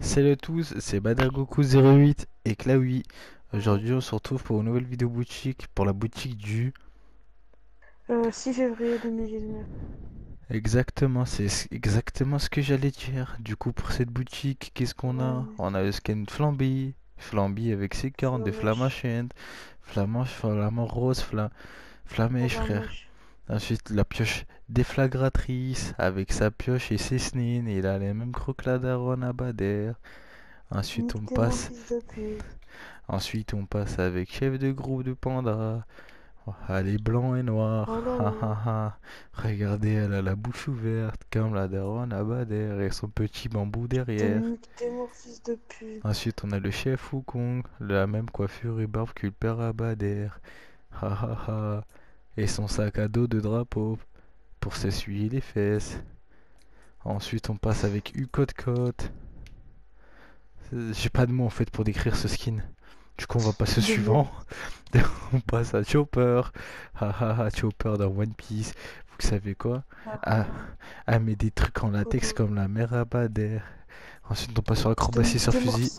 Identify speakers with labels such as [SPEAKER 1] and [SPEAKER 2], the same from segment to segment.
[SPEAKER 1] Salut à tous, c'est Badargoku08 et Klaoui. Aujourd'hui, on se retrouve pour une nouvelle vidéo boutique pour la boutique du.
[SPEAKER 2] Euh, 6 février 2019.
[SPEAKER 1] Exactement, c'est exactement ce que j'allais dire. Du coup, pour cette boutique, qu'est-ce qu'on a?
[SPEAKER 2] Ouais.
[SPEAKER 1] On a le skin Flamby, Flamby avec ses cornes, des
[SPEAKER 2] Flamèche.
[SPEAKER 1] flammes flamand, rose, fla... flamèche, frère. Ensuite, la pioche déflagratrice avec sa pioche et ses snines. Il a les mêmes crocs que la daronne à Bader. Ensuite, on passe. Ensuite, on passe avec chef de groupe de panda. Ah, Elle est blanc et noir.
[SPEAKER 2] Oh.
[SPEAKER 1] Regardez, elle a la bouche ouverte comme la daronne à Bader et son petit bambou derrière. Ensuite, on a le chef Wukong, la même coiffure et barbe que le père à Bader. Ha, ha, ha. Et son sac à dos de drapeau pour s'essuyer les fesses. Ensuite, on passe avec Ucote-Cote. J'ai pas de mots en fait pour décrire ce skin. Du coup, on va passer au suivant. On passe à Chopper. Ha ha ha, Chopper dans One Piece. Vous savez quoi? Ah, ah, mais des trucs en latex
[SPEAKER 2] Photo.
[SPEAKER 1] comme la mer à Bader. Ensuite, on passe sur acrobatie sur fusil.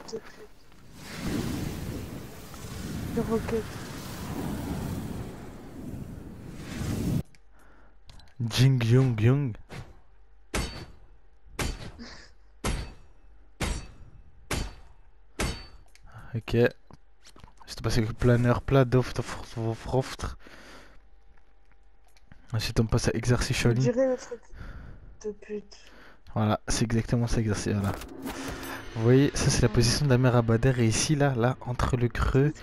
[SPEAKER 2] Le rocket.
[SPEAKER 1] Jing Yong Yong. Ok. C'est passé avec le planeur plat d'offre. Ensuite, on passe à exercice
[SPEAKER 2] dirait le truc de pute.
[SPEAKER 1] Voilà, c'est exactement ça, exercice. Voilà. Vous voyez, ça c'est la position de la mère à Bader. Et ici, là, là, entre le creux,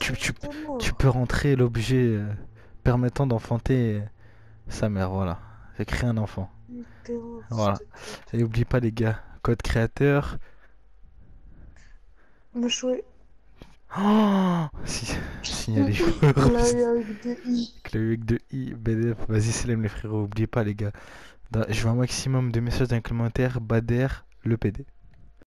[SPEAKER 1] tu, tu, tu peux rentrer l'objet euh, permettant d'enfanter sa mère. Voilà. Fait créer un enfant. Voilà. Et n'oublie pas, les gars, code créateur.
[SPEAKER 2] Me chouer.
[SPEAKER 1] Oh si, signalé
[SPEAKER 2] Clavier avec des i.
[SPEAKER 1] Clavier avec deux i, BDF. Vas-y, Selem les frérots, oubliez pas, les gars. Je veux un maximum de messages dans les commentaires. Bader, le PD.